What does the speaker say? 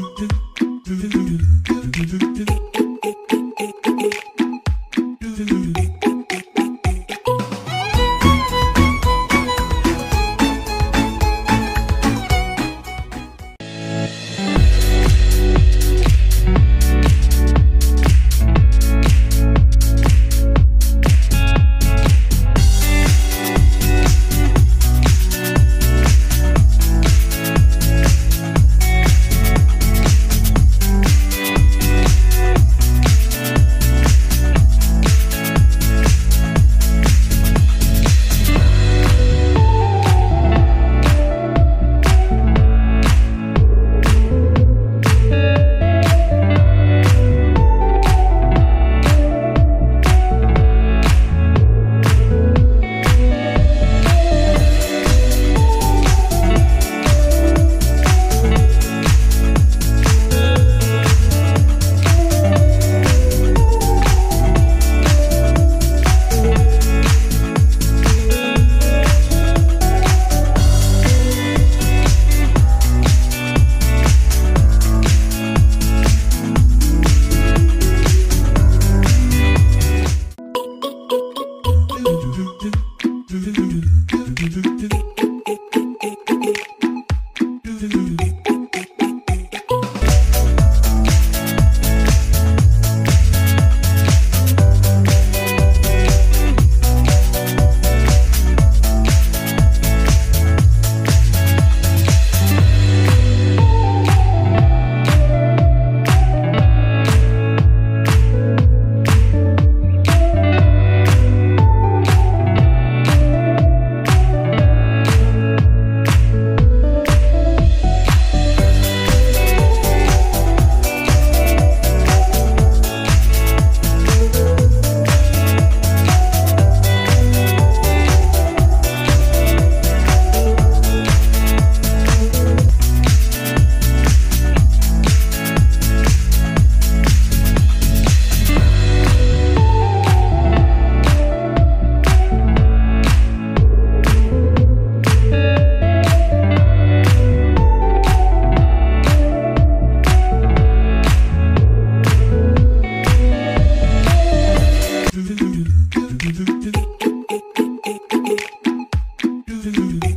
Thank you. Do do do